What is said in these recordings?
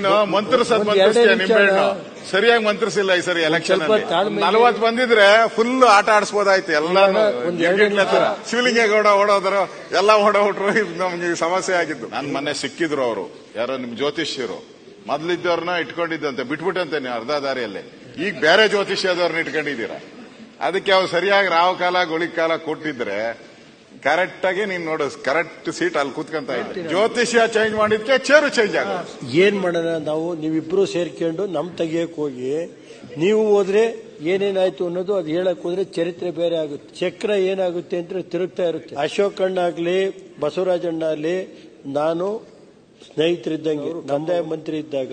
ನೀನು ಮಂತ್ರಿಸದ್ ಮಂತ್ರಿಸ್ತೀಯ ನಿಂಬೆಹಣ್ಣು ಸರಿಯಾಗಿ ಮಂತ್ರಿಸಿಲ್ಲ ಈ ಸರಿ ಎಲೆಕ್ಷನ್ ನಲವತ್ ಬಂದಿದ್ರೆ ಫುಲ್ ಆಟ ಆಡಿಸ್ಬೋದಾಯ್ತು ಎಲ್ಲ ಒಂದ್ ಎರಡೇ ನಿಮಿಷ. ಶಿವಲಿಂಗೇಗೌಡ ಓಡೋದ್ರು ಎಲ್ಲ ಓಡೋಟ್ರು ಇದು ನಮ್ಗೆ ಸಮಸ್ಯೆ ಆಗಿದ್ದು. ನನ್ ಮನೆ ಸಿಕ್ಕಿದ್ರು ಅವರು. ಯಾರೋ ನಿಮ್ ಜ್ಯೋತಿಷ್ಯರು. ಮೊದ್ಲಿದ್ದವ್ರನ್ನ ಇಟ್ಕೊಂಡಿದ್ದಂತೆ ಬಿಟ್ಬಿಟ್ಟಂತೆ ನೀವು ಅರ್ಧ ದಾರಿಯಲ್ಲಿ. ಈಗ ಬೇರೆ ಜ್ಯೋತಿಷ್ಯದವ್ರನ್ನ ಇಟ್ಕೊಂಡಿದ್ದೀರಾ? ಅದಕ್ಕೆ ಅವ್ರು ಸರಿಯಾಗಿ ರಾವ್ ಕಾಲ ಗುಳಿಗ್ ಕಾಲ ಕೊಟ್ಟಿದ್ರೆ ಕರೆಕ್ಟ್ ಆಗಿ ನೀನ್ ನೋಡು ಕರೆಕ್ಟ್ ಸೀಟ್ ಅಲ್ಲಿ ಕೂತ್ಕೊಂತ ಇದ್ದೆ. ಜ್ಯೋತಿಷ್ಯ ಚೇಂಜ್ ಮಾಡಿದ್ಕೆ ಚೇರು ಚೇಂಜ್ ಆಗ ಏನ್ ಮಾಡೋಣ ನಾವು ನೀವಿಬ್ರು ಸೇರ್ಕೊಂಡು ನಮ್ ತೆಗಿಯಕ್ ಹೋಗಿ ನೀವು ಹೋದ್ರೆ ಏನೇನಾಯ್ತು ಅನ್ನೋದು ಅದು ಹೇಳಕ್ ಹೋದ್ರೆ ಚರಿತ್ರೆ ಬೇರೆ ಆಗುತ್ತೆ. ಚಕ್ರ ಏನಾಗುತ್ತೆ ಅಂತ ತಿರುಗ್ತಾ ಇರುತ್ತೆ. ಅಶೋಕ್ ಅಣ್ಣ ಆಗ್ಲಿ ಬಸವರಾಜಣ್ಣ ಆಗ್ಲಿ ನಾನು ಸ್ನೇಹಿತರಿದ್ದಂಗೆ ಕಂದಾಯ ಮಂತ್ರಿ ಇದ್ದಾಗ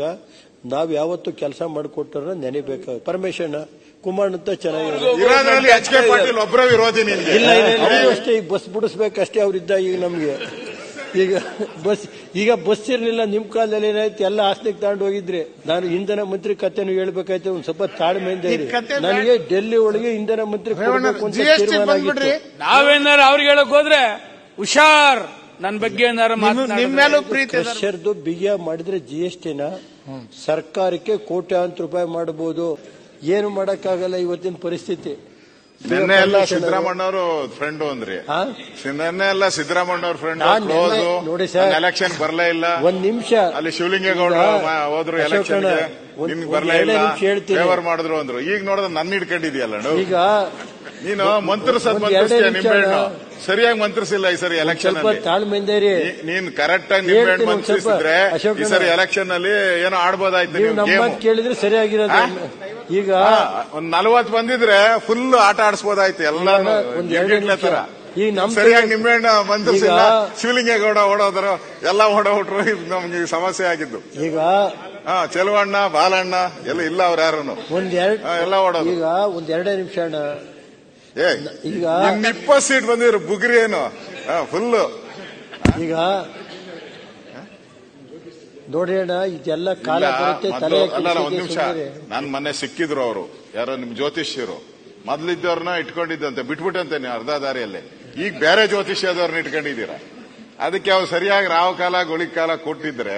ನಾವ್ ಯಾವತ್ತು ಕೆಲಸ ಮಾಡಿಕೊಟ್ಟಾರ ನೆನೆಬೇಕಾಗುತ್ತೆ. ಪರಮೇಶಣ್ಣ ಕುಮಾರ್ ಅಂತ ಚೆನ್ನಾಗಿ ಇರೋದ್ರಲ್ಲಿ ಎಚ್ ಕೆ ಪಾಟೀಲ್ ಒಬ್ಬರ ವಿರೋಧಿ ಇಲ್ಲ ಅಷ್ಟೇ ಈಗ ಬಸ್ ಬಿಡಿಸ್ಬೇಕಷ್ಟೇ ಅವರಿದ್ದ ಈಗ ನಮ್ಗೆ. ಈಗ ಬಸ್ ಈಗ ಬಸ್ ಇರಲಿಲ್ಲ ನಿಮ್ ಕಾಲದಲ್ಲಿ ಏನಾಯ್ತು? ಎಲ್ಲ ಆಸ್ತಿಗೆ ತಗೊಂಡು ಹೋಗಿದ್ರೆ. ನಾನು ಇಂಧನ ಮಂತ್ರಿ ಕಥೆನು ಹೇಳ್ಬೇಕಾಯ್ತು ಒಂದ್ ಸ್ವಲ್ಪ ತಾಳ್ಮೆಯಿಂದ ಇರಿ ನನಗೆ ಡೆಲ್ಲಿ ಒಳಗೆ ಇಂಧನ ಮಂತ್ರಿ. ನಾವೇನಾರ ಅವ್ರಿಗೆ ಹೇಳಕ್ ಹೋದ್ರೆ ಹುಷಾರ್ ನನ್ ಬಗ್ಗೆ ಏನಾರ ಪ್ರೀತಿ ಬಿಗಿಯ ಮಾಡಿದ್ರೆ ಜಿ ಎಸ್ ಟಿನ ಸರ್ಕಾರಕ್ಕೆ ಕೋಟ್ಯಾಂತರ ರೂಪಾಯಿ ಮಾಡಬಹುದು ಏನು ಮಾಡಕ್ಕಾಗಲ್ಲ ಇವತ್ತಿನ ಪರಿಸ್ಥಿತಿ. ನಿನ್ನೆ ಎಲ್ಲ ಸಿದ್ದರಾಮಣ್ಣವರು ಫ್ರೆಂಡ್ ಅಂದ್ರಿ? ನಿನ್ನೆ ಎಲ್ಲ ಸಿದ್ದರಾಮಣ್ಣವ್ರ ಫ್ರೆಂಡ್ ನೋಡಿ ಸರ್. ಎಲೆಕ್ಷನ್ ಬರಲೇ ಇಲ್ಲ. ಒಂದ್ ನಿಮಿಷ. ಅಲ್ಲಿ ಶಿವಲಿಂಗೇಗೌಡ ಹೋದ್ರು ಎಲೆಕ್ಷನ್ ಒಂದ್- ಬರಲೇ ಇಲ್ಲ. ಫೇವರ್ ಮಾಡಿದ್ರು ಅಂದ್ರು. ಈಗ ನೋಡಿದ್ರೆ ನನ್ನ ಹಿಡ್ಕೊಂಡಿದ್ಯಲ್ಲ ಈಗ ನೀನು ಮಂತ್ರಿಸದ್ ಮಂತ್ರಿಸ್ತೀಯ ನಿಂಬೆಹಣ್ಣು ಸರಿಯಾಗಿ ಮಂತ್ರಿಸಿಲ್ಲ ಈ ಸರಿ ಎಲೆಕ್ಷನ್ ನೀ- ನೀನ್ ಕರೆಕ್ಟ್ ಆಗಿ ನಿಂಬೆಹಣ್ಣು ಮಂತ್ರಿಸಿದ್ರೆ ಈ ಸರಿ ಎಲೆಕ್ಷನ್ ಅಲ್ಲಿ ಏನೋ ಆಡ್ಬೋದಾಯ್ತು ನೀವು ಕೇಳಿದ್ರೆ ಸರಿಯಾಗಿರೋದು ಈಗ ಒಂದ್ ನಲ್ವತ್ ಬಂದಿದ್ರೆ ಫುಲ್ ಆಟ ಆಡಿಸ್ಬೋದಾಯ್ತು ಎಲ್ಲ ನಿಮಿಷ. ಈಗ ನಮ್ ಸರಿಯಾಗಿ ನಿಂಬೆಹಣ್ಣು ಮಂತ್ರಿಸಿಲ್ಲ ಶಿವಲಿಂಗೇಗೌಡ ಓಡೋದ್ರು ಎಲ್ಲ ಓಡೋಟ್ರು ಇದು ನಮ್ಗೆ ಸಮಸ್ಯೆ ಆಗಿದ್ದು. ಈಗ ಹಾ ಚೆಲುವಣ್ಣ ಬಾಲಣ್ಣ ಎಲ್ಲ ಇಲ್ಲ ಅವ್ರ ಯಾರು ಒಂದ್ ಎರಡ್ ಎಲ್ಲ ಓಡೋದು. ಈಗ ಒಂದ್ ಎರಡೇ ನಿಮಿಷ ಏ ಈಗ ಇನ್ ಇಪ್ಪತ್ ಸೀಟ್ ಬಂದಿದ್ರು ಬುಗ್ರಿ ಏನು. ಫುಲ್ ಈಗ ನೋಡಿ ಇದೆಲ್ಲ ಕಾಲ ಬರುತ್ತೆ ತಲೆ ಅಲ್ಲ ಒಂದ್ ನಿಮಿಷ. ನನ್ ಮನೆ ಸಿಕ್ಕಿದ್ರು ಅವರು. ಯಾರೋ ನಿಮ್ ಜ್ಯೋತಿಷ್ಯರು. ಮೊದ್ಲಿದ್ದವ್ರನ್ನ ಇಟ್ಕೊಂಡಿದ್ದಂತೆ ಬಿಟ್ಬಿಟ್ಟಂತೆ ನೀವು ಅರ್ಧ ದಾರಿಯಲ್ಲಿ. ಈಗ ಬೇರೆ ಜ್ಯೋತಿಷ್ಯದವ್ರನ್ನ ಇಟ್ಕೊಂಡಿದ್ದೀರಾ? ಅದಕ್ಕೆ ಅವ್ರು ಸರಿಯಾಗಿ ರಾವ್ ಕಾಲ ಗುಳಿ ಕಾಲ ಕೊಟ್ಟಿದ್ರೆ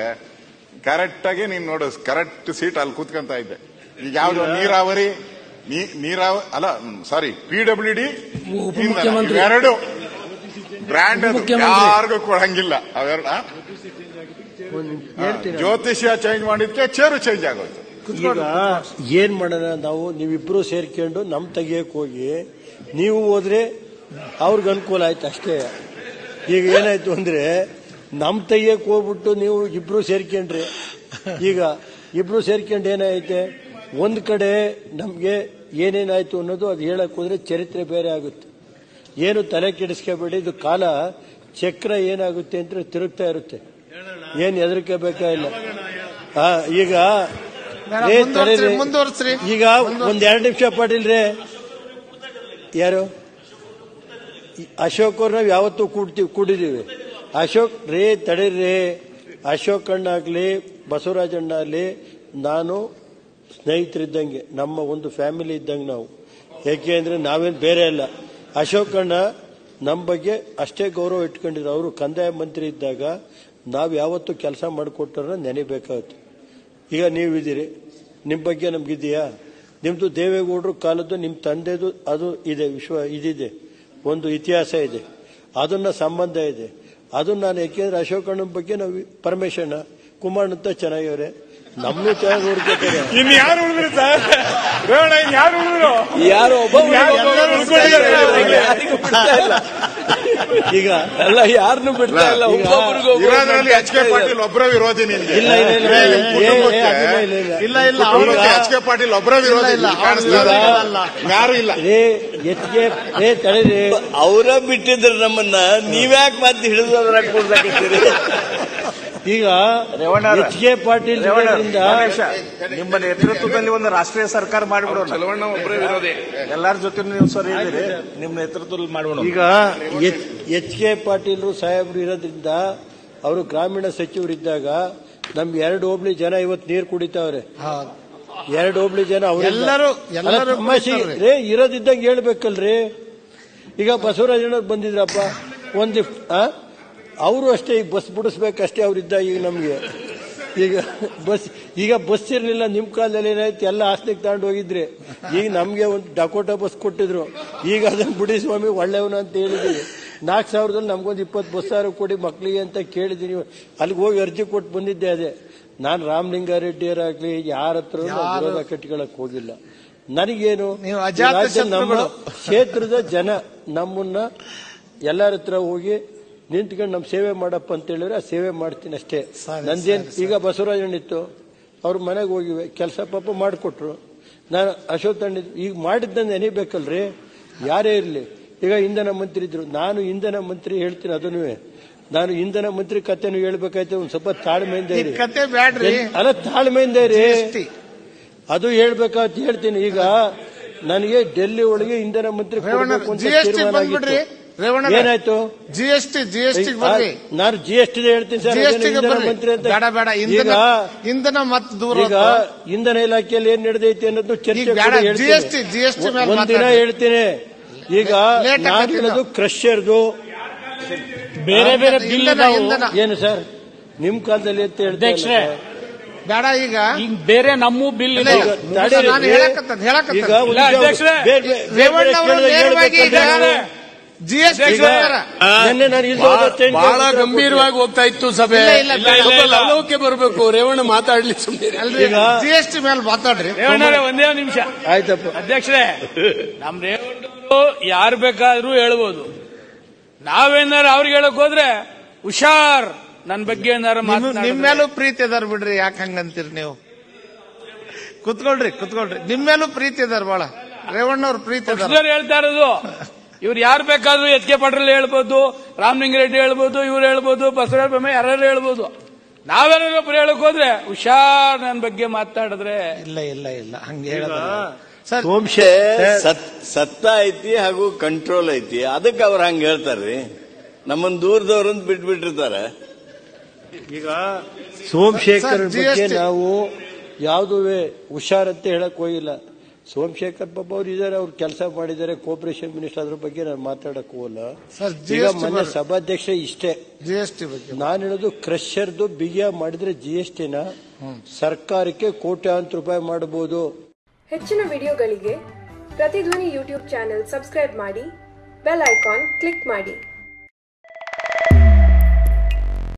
ಕರೆಕ್ಟ್ ಆಗಿ ನೀನ್ ನೋಡು ಕರೆಕ್ಟ್ ಸೀಟ್ ಅಲ್ಲಿ ಕೂತ್ಕೊಂತ ಇದ್ದೆ. ಈಗ ಯಾವ್ದು ನೀರಾವರಿ? ನೀ- ನೀರಾವ ಅಲ್ಲ ಸಾರಿ ಪಿ ಡಬ್ಲ್ಯೂ ಡಿ. ಎರಡು ಬ್ರ್ಯಾಂಡ್. ಯಾರಿಗೂ ಕೊಡಂಗಿಲ್ಲ. ಅವೆರಡ ಜ್ಯೋತಿಷ್ಯ ಚೇಂಜ್ ಮಾಡಿದ್ಕೆ ಚೇರು ಚೇಂಜ್ ಆಗೋಯ್ತು. ಈಗ ಏನ್ ಮಾಡೋಣ ನಾವು ನೀವಿಬ್ರು ಸೇರ್ಕೊಂಡು ನಮ್ ತೆಗಿಯಕ್ ಹೋಗಿ ನೀವು ಹೋದ್ರೆ ಅವ್ರಿಗೆ ಅನುಕೂಲ ಆಯ್ತು ಅಷ್ಟೇ. ಈಗ ಏನಾಯ್ತು ಅಂದ್ರೆ ನಮ್ ತೆಗಿಯಕ್ ಹೋಗ್ಬಿಟ್ಟು ನೀವು ಇಬ್ರು ಸೇರ್ಕೊಂಡ್ರಿ. ಈಗ ಇಬ್ರು ಸೇರ್ಕೊಂಡು ಏನಾಯ್ತೆ? ಒಂದ್ ಕಡೆ ನಮಗೆ ಏನೇನಾಯ್ತು ಅನ್ನೋದು ಅದು ಹೇಳಕ್ ಹೋದ್ರೆ ಚರಿತ್ರೆ ಬೇರೆ ಆಗುತ್ತೆ. ಏನು ತಲೆ ಕೆಡಿಸ್ಕೋಬೇಡಿ ಇದು ಕಾಲ ಚಕ್ರ ಏನಾಗುತ್ತೆ ಅಂತ ತಿರುಗ್ತಾ ಇರುತ್ತೆ. ಏನ್ ಹೆದರಿಕೆ ಬೇಕಾಗಿಲ್ಲ ಇಲ್ಲ. ಈಗ ಈಗ ಒಂದ್ ಎರಡು ನಿಮಿಷ ಪಡಿಲ್ರಿ ಯಾರು? ಅಶೋಕ್ ಅವ್ರು ನಾವು ಯಾವತ್ತೂ ಕೂಡ್ತೀವಿ ಕೂಡಿದೀವಿ. ಅಶೋಕ್ ರೇ ತಡೀರಿ ಅಶೋಕ್ ಅಣ್ಣ ಆಗ್ಲಿ ಬಸವರಾಜಣ್ಣ ಆಗ್ಲಿ ನಾನು ಸ್ನೇಹಿತರಿದ್ದಂಗೆ, ನಮ್ಮ ಒಂದು ಫ್ಯಾಮಿಲಿ ಇದ್ದಂಗೆ ನಾವು. ಯಾಕೆ ಅಂದರೆ ನಾವೇನು ಬೇರೆ ಅಲ್ಲ. ಅಶೋಕಣ್ಣ ನಮ್ಮ ಬಗ್ಗೆ ಅಷ್ಟೇ ಗೌರವ ಇಟ್ಕೊಂಡಿದ್ರು. ಅವರು ಕಂದಾಯ ಮಂತ್ರಿ ಇದ್ದಾಗ ನಾವು ಯಾವತ್ತೂ ಕೆಲಸ ಮಾಡಿಕೊಟ್ಟಾರ ನೆನೆಬೇಕಾಗುತ್ತೆ. ಈಗ ನೀವಿದ್ದೀರಿ. ನಿಮ್ಮ ಬಗ್ಗೆ ನಮ್ಗಿದೆಯಾ? ನಿಮ್ಮದು ದೇವೇಗೌಡರು ಕಾಲದ್ದು ನಿಮ್ಮ ತಂದೆದು ಅದು ಇದೆ, ವಿಶ್ವ ಇದಿದೆ. ಒಂದು ಇತಿಹಾಸ ಇದೆ. ಅದನ್ನ ಸಂಬಂಧ ಇದೆ. ಅದನ್ನ ನಾನು ಯಾಕೆಂದ್ರೆ ಅಶೋಕಣ್ಣನ ಬಗ್ಗೆ ನಾವು ಪರಮೇಶಣ್ಣ ಕುಮಾರ್ ಅಂತ ಚೆನ್ನಾಗಿವ್ರೆ. ನಮ್ಮನ್ನು ಚೆನ್ನಾಗಿ ನೋಡ್ಕೊತಾರೆ ಇನ್ ಯಾರು ಉಳಿದ್ರು ಸರ್? ರೇವಣ್ಣ ಇನ್ ಯಾರು ಉಳಿದ್ರು? ಯಾರು ಒಬ್ಬ. ಈಗ ಎಲ್ಲ ಯಾರನ್ನು ಬಿಡ್ತಾ ಇಲ್ಲ. ಇರೋದ್ರಲ್ಲಿ ಎಚ್ ಕೆ ಪಾಟೀಲ್ ಒಬ್ಬರ ವಿರೋಧಿ ನಿನ್ಗೆ ಇಲ್ಲ ಇಲ್ಲ ಇಲ್ಲ. ಎಚ್ ಕೆ ಪಾಟೀಲ್ ಒಬ್ಬರ ವಿರೋಧಿ ಇಲ್ಲ. ಯಾರು ಇಲ್ಲ. ಎಚ್ ತಡೀರಿ. ಅವರ ಬಿಟ್ಟಿದ್ರು ನಮ್ಮನ್ನ. ನೀವ್ಯಾಕೆ ಮತ್ತೆ ಹಿಡಿದ್ರೆ ಕೊಡ್ಬೇಕಿರ್ತೀರಿ ಈಗ. ಎಚ್ ಕೆ ಪಾಟೀಲ್ ನಿಮ್ಮ ನೇತೃತ್ವದಲ್ಲಿ ಒಂದು ರಾಷ್ಟ್ರೀಯ ಸರ್ಕಾರ ಮಾಡಿಬಿಡೋಣ. ಎಲ್ಲಾರ ಜೊತೆ ನೀವು ಸರಿ ಇದ್ದೀರಿ ನಿಮ್ಮ ನೇತೃತ್ವದಲ್ಲಿ ಮಾಡೋಣ ಈಗ ಎಚ್ ಕೆ ಪಾಟೀಲ್ ಸಾಹೇಬ್ರು ಇರೋದ್ರಿಂದ ಅವರು ಗ್ರಾಮೀಣ ಸಚಿವರಿದ್ದಾಗ ನಮ್ಗೆ ಎರಡು ಹೋಬ್ಳಿ ಜನ ಇವತ್ತು ನೀರು ಕುಡಿತಾವ್ರೆ. ಎರಡು ಹೋಬ್ಳಿ ಜನ ಅವರೆಲ್ಲರೂ ಎಲ್ಲರೂ-. ರೇ ಇರೋದಿದ್ದಂಗೆ ಹೇಳ್ಬೇಕಲ್ರಿ. ಈಗ ಬಸವರಾಜಣ್ಣ ಬಂದಿದ್ರಪ್ಪ. ಒಂದು ಅವರು ಅಷ್ಟೇ ಈಗ ಬಸ್ ಬಿಡಿಸ್ಬೇಕಷ್ಟೇ ಅವರಿದ್ದ ಈಗ ನಮಗೆ. ಈಗ ಬಸ್ ಈಗ ಬಸ್ ಇರಲಿಲ್ಲ ನಿಮ್ಮ ಕಾಲದಲ್ಲಿ ಏನಾಯ್ತು ಎಲ್ಲ ಆಸ್ತಿಗೆ ತಗೊಂಡು ಹೋಗಿದ್ರಿ. ಈಗ ನಮಗೆ ಒಂದು ಡಕೋಟ ಬಸ್ ಕೊಟ್ಟಿದ್ರು. ಈಗ ಅದನ್ನ ಬಿಡಿ ಸ್ವಾಮಿ ಒಳ್ಳೆಯವನು ಅಂತ ಹೇಳಿದೀವಿ. ನಾಲ್ಕು ಸಾವಿರದಲ್ಲಿ ನಮ್ಗೊಂದು ಇಪ್ಪತ್ತು ಬಸ್ ಸಾವಿರ ಕೊಡಿ ಮಕ್ಕಳಿಗೆ ಅಂತ ಕೇಳಿದ್ದೀನಿ ಅಲ್ಲಿಗೆ ಹೋಗಿ ಅರ್ಜಿ ಕೊಟ್ಟು ಬಂದಿದ್ದೆ ಅದೇ. ನಾನು ರಾಮಲಿಂಗಾರೆಡ್ಡಿಯರಾಗ್ಲಿ ಯಾರ ಹತ್ರ ವಿರೋಧ ಕಟ್ಕೊಳಕ್ ಹೋಗಿಲ್ಲ. ನನಗೇನು? ನಮ್ಮ ಕ್ಷೇತ್ರದ ಜನ ನಮ್ಮನ್ನ ಎಲ್ಲರ ಹತ್ರ ಹೋಗಿ ನಿಂತ್ಕೊಂಡು ನಮ್ಮ ಸೇವೆ ಮಾಡಪ್ಪ ಅಂತ ಹೇಳಿದ್ರೆ ಆ ಸೇವೆ ಮಾಡ್ತೀನಿ ಅಷ್ಟೇ. ನಂದೇನ್ ಈಗ ಈಗ ಬಸವರಾಜಣ್ಣಿತ್ತು ಅವ್ರ ಮನೆಗೆ ಹೋಗಿವೆ ಕೆಲಸ ಪಾಪ ಮಾಡಿಕೊಟ್ರು. ನಾನು ಅಶೋಕ್ ತಂಡ ಈಗ ಮಾಡಿದ್ದ ನೆನೀಬೇಕಲ್ರಿ? ಯಾರೇ ಇರಲಿ. ಈಗ ಇಂಧನ ಮಂತ್ರಿ ಇದ್ರು. ನಾನು ಇಂಧನ ಮಂತ್ರಿ ಹೇಳ್ತೀನಿ ಅದನ್ನು. ನಾನು ಇಂಧನ ಮಂತ್ರಿ ಕಥೆನೂ ಹೇಳ್ಬೇಕಾಯ್ತು ಒಂದ್ ಸ್ವಲ್ಪ ತಾಳ್ಮೆಯಿಂದ ಇರಿ. ಅಲ್ಲ ತಾಳ್ಮೆಯಿಂದ ಇರಿ. ಅದು ಹೇಳ್ಬೇಕಾಯ್ತು ಹೇಳ್ತೀನಿ. ಈಗ ನನಗೆ ಡೆಲ್ಲಿ ಒಳಗೆ ಇಂಧನ ಮಂತ್ರಿ ರೇವಣ್ಣ ಎಸ್ ಏನಾಯ್ತು G S T G S T ಬರ್ರಿ. ನಾನು ಜಿ ಎಸ್ ಟಿ ಹೇಳ್ತೀನಿ ಸರ್ ಜಿ ಎಸ್ ಟಿ ಇಂಧನ ಮಂತ್ರಿ ಅಂತ. ಬೇಡ ಬೇಡ ಇಂಧನ ಇಂಧನ ಮತ್ತೆ ದೂರ ಈಗ ಇಂಧನ ಇಲಾಖೆಯಲ್ಲಿ ಏನ್ ನಡೆದೈತಿ ಅನ್ನೋದು ಚರ್ಚೆ ಜಿ ಬೇಡ, ಟಿ ಜಿ ಎಸ್ ಟಿ ಮೇಲೆ ಒಂದಿನ. ಹೇಳ್ತೀನಿ. ಈಗ ನಾನು. ಕ್ರಷರ್ದು. ಬೇರೆ ಬೇರೆ ಬಿಲ್ ಏನು ಸರ್? ನಿಮ್ ಕಾಲದಲ್ಲಿ ಅಂತ ಹೇಳ್ತಾ ಇಲ್ಲ ಅಧ್ಯಕ್ಷರೇ, ಸರ್. ಬೇಡ ಈಗ. ಈಗ ಬೇರೆ ನಮ್ಮ ಬಿಲ್ ಇಲ್ಲ, ಇದಾವು. ಈಗ ತಡೀರಿ. ನಾನು ಹೇಳಕತ್ತೇನೆ, ಹೇಳಕತ್ತೇನೆ. ಈಗ ಒಂದು ಇಲ್ಲ, ಅಧ್ಯಕ್ಷರೇ, ಬೇರೆ- ಬೇರೆ- ಬೇರೆ ರೇವಣ್ಣ ಅವರು ಕೇಳಿದಾಗ ನೇರವಾಗಿ ಈಗ ಹೇಳ್ಬೇಕಂದ್ರೆ ಜಿ ಎಸ್ ಟಿ ಈಗ ನಿನ್ನೆ ನಾನು ಇಲ್ಲಿ. ಹೋದ ಬಹಳ ಗಂಭೀರವಾಗಿ ಹೋಗ್ತಾ ಇತ್ತು ಸಭೆ. ಲವಲವಿಕೆ ಬರಬೇಕು ರೇವಣ್ಣ ಮಾತಾಡ್ಲಿ ಸುಮ್ಮನೆ ಅಲ್ರಿ ಈಗ- ಜಿ ಎಸ್ ಟಿ ಮೇಲೆ ಮಾತಾಡ್ರಿ. ರೇವಣ್ಣರೇ, ಒಂದೇ ಒಂದು ನಿಮಿಷ. ಆಯ್ತಪ್ಪ. ಅಧ್ಯಕ್ಷರೇ ನಮ್ ರೇವಣ್ಣವರು ಯಾರು ಬೇಕಾದ್ರೂ ಹೇಳ್ಬೋದು. ನಾವೇನಾರು ಅವ್ರಿಗೆ ಹೇಳಕ್ ಹೋದ್ರೆ ಹುಷಾರ್ ನನ್ ಬಗ್ಗೆ ಏನಾರು ನಿಮ್- ಮೇಲೂ ಪ್ರೀತಿ ಅದಾರ ಬಿಡ್ರಿ ಯಾಕೆ ಹಂಗಂತೀರಿ ನೀವು? ಕುತ್ಕೊಳ್ರಿ ಕುತ್ಕೊಳ್ರಿ. ನಿಮ್ ಮೇಲೂ ಪ್ರೀತಿ ಅದಾರ ಬಾಳ. ರೇವಣ್ಣ ಅವ್ರ ಪ್ರೀತಿ ಹೇಳ್ತಾ ಇರೋದು ಇವ್ರು ಯಾರು ಬೇಕಾದ್ರೂ ಎಚ್ ಕೆ ಪಾಟೀಲ್ ಹೇಳ್ಬೋದು ರಾಮಲಿಂಗರೆಡ್ಡಿ ಹೇಳ್ಬೋದು ಇವ್ರು ಹೇಳ್ಬೋದು ಬಸವರಾಜ ಬೊಮ್ಮಾಯಿ ಯಾರು ಹೇಳ್ಬೋದು. ನಾವೇನಾದ್ರು ಒಬ್ರು ಹೇಳಕ್ ಹೋದ್ರೆ ಹುಷಾರ್ ನನ್ ಬಗ್ಗೆ ಮಾತಾಡಿದ್ರೆ ಇಲ್ಲ ಇಲ್ಲ ಇಲ್ಲ. ಹಂಗೆ ಹೇಳೋದು ಸರ್ ಸೋಮಶೇ ಸತ್ ಸತ್ತ ಐತಿ ಹಾಗೂ ಕಂಟ್ರೋಲ್ ಐತಿ. ಅದಕ್ಕೆ ಅವ್ರು ಹಂಗ ಹೇಳ್ತಾರ್ರಿ. ನಮ್ಮನ್ ದೂರದವ್ರಂತ ಬಿಟ್ಬಿಟ್ಟಿರ್ತಾರೆ. ಈಗ ಸೋಮಶೇಖರ್ ಬಗ್ಗೆ ನಾವು ನಾವು ಯಾವುದುವೆ ಅಂತ ಹೇಳಕ್ ಹೋಗಿಲ್ಲ. ಸೋಮಶೇಖರ್ ಬಾಬು ಅವ್ರು ಇದಾರೆ ಅವ್ರು ಕೆಲಸ ಮಾಡಿದ್ದಾರೆ ಕೋಪರೇಷನ್ ಮಿನಿಸ್ಟರ್ ಅದ್ರ ಬಗ್ಗೆ ನಾನು ಮಾತಾಡಕ್ ಹೋಗಲ್ಲ ಮೊನ್ನೆ ಸಭಾಧ್ಯಕ್ಷ ಇಷ್ಟೇ. ಜಿ ಎಸ್ ಟಿ ಬಗ್ಗೆ ನಾನು ಹೇಳೋದು ಕ್ರಷರ್ದು ಬಿಗಿಯ ಮಾಡಿದ್ರೆ ಜಿ ಎಸ್ ಟಿನ ಸರ್ಕಾರಕ್ಕೆ ಕೋಟ್ಯಾಂತರ ರೂಪಾಯಿ ಮಾಡಬಹುದು ಹೆಚ್ಚಿನ ವಿಡಿಯೋಗಳಿಗೆ ಪ್ರತಿಧ್ವನಿ ಯೂಟ್ಯೂಬ್ ಚಾನೆಲ್ ಸಬ್ಸ್ಕ್ರೈಬ್ ಮಾಡಿ ಬೆಲ್ ಐಕಾನ್ ಕ್ಲಿಕ್ ಮಾಡಿ.